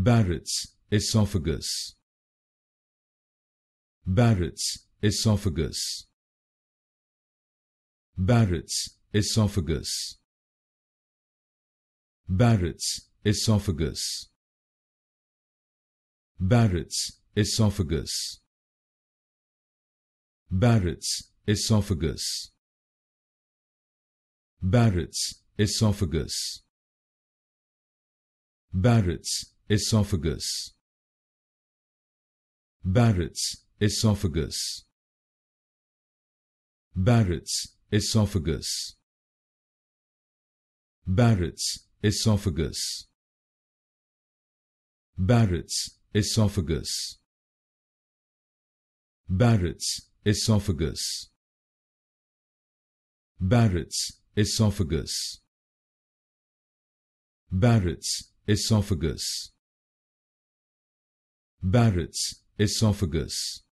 Barrett's esophagus. Barrett's esophagus. Barrett's esophagus. Barrett's esophagus. Barrett's esophagus. Barrett's esophagus. Barrett's esophagus. Barrett's esophagus. Barrett's esophagus. Barrett's esophagus. Barrett's esophagus. Barrett's esophagus. Barrett's esophagus. Barrett's esophagus. Barrett's esophagus Barrett's esophagus